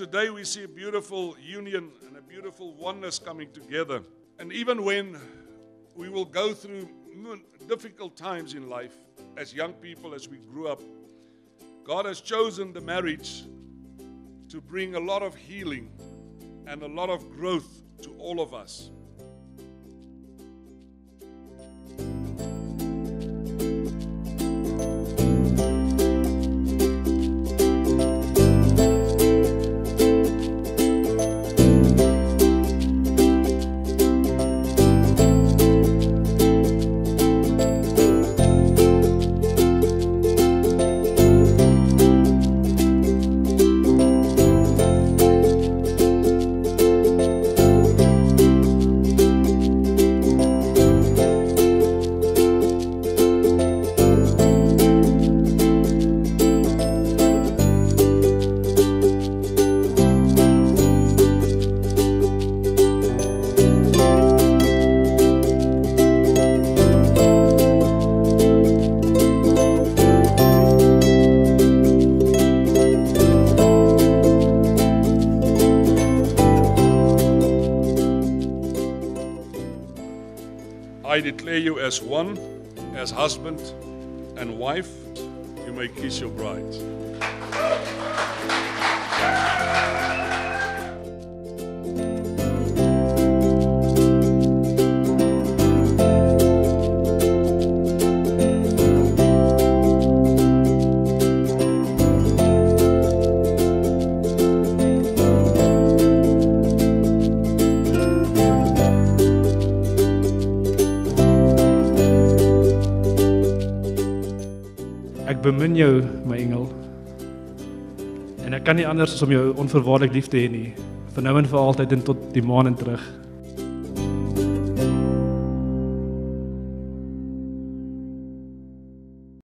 Today we see a beautiful union and a beautiful oneness coming together. And even when we will go through difficult times in life as young people, as we grew up, God has chosen the marriage to bring a lot of healing and a lot of growth to all of us. I declare you as one, as husband and wife. You may kiss your bride. Ek bemin jou, my engel. En ek kan nie anders as om jou onverwaarlik lief te hê nie, vir nou en vir altyd en tot die maan en terug.